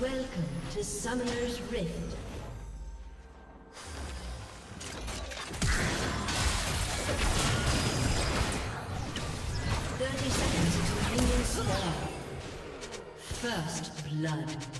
Welcome to Summoner's Rift. Thirty seconds until minions spawn. First blood.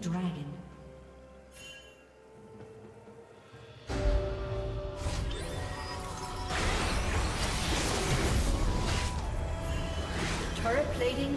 Dragon. Turret plating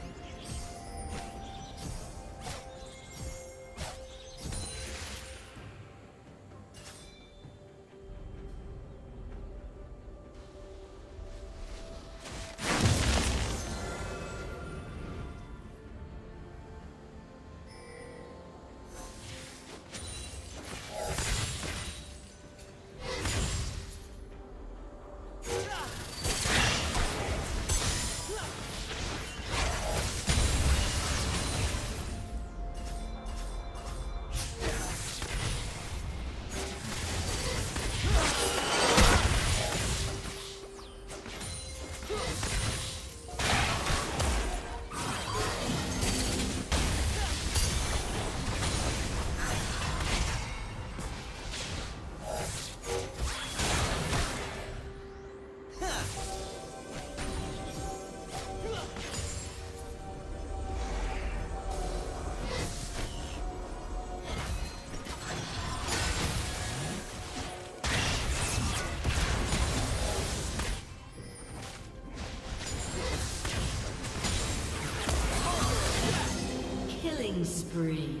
Spree.